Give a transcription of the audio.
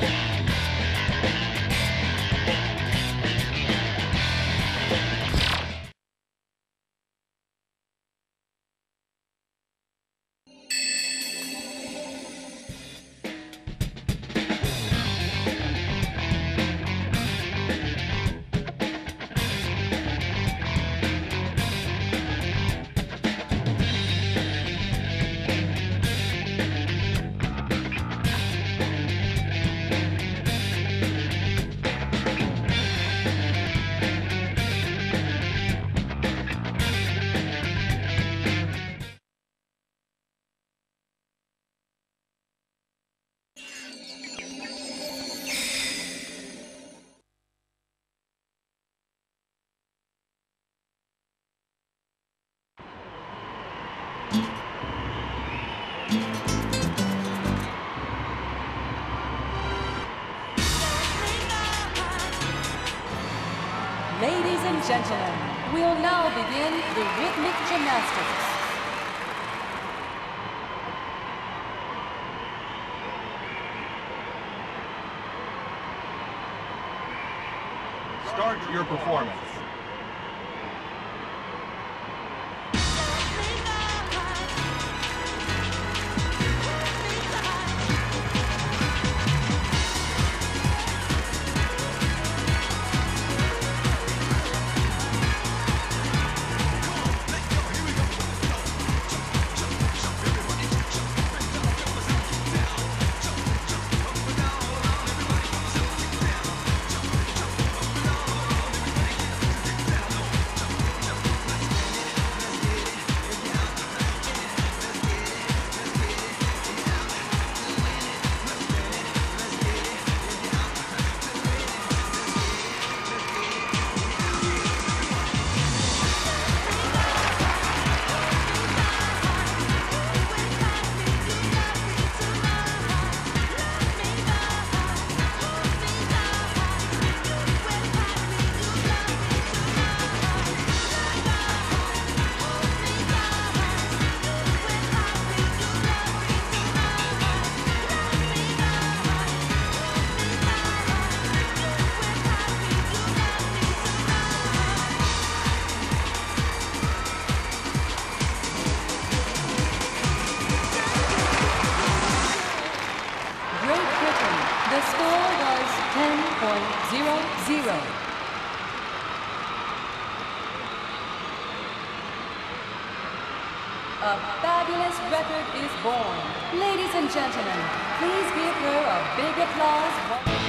Bye. will now begin the rhythmic gymnastics. Start your performance. 10.00. A fabulous record is born. Ladies and gentlemen, please give her a big applause.